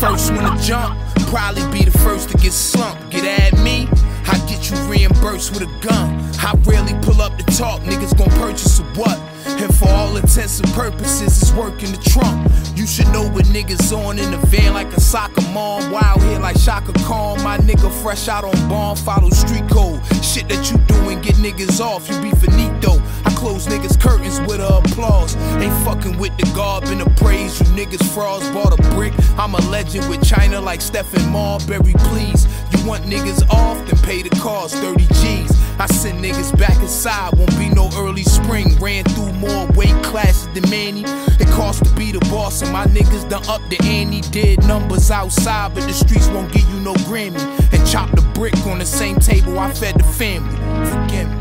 first one to jump, probably be the first to get slumped. Get at me, I get you reimbursed with a gun. I rarely pull up to talk, niggas gon' purchase a what? And for all intents and purposes, it's working the trunk. You should know what niggas on in the van like a soccer mom. Wild here like Chaka Khan. My nigga fresh out on bond, follow street code. Shit that you doing, get niggas off, you be finito. I close niggas' curtains with a applause. Ain't fucking with the garb and the praise. You niggas frauds bought a brick. I'm a legend with China like Stephon Marbury, please. You want niggas off, then pay the cost, 30 G's. I send niggas back inside, won't be no early spring. Ran through more weight classes than Manny. It cost to be the boss, and my niggas done up the ante. Did numbers outside, but the streets won't give you no Grammy. And chop the brick on the same table I fed the family. Forgive me.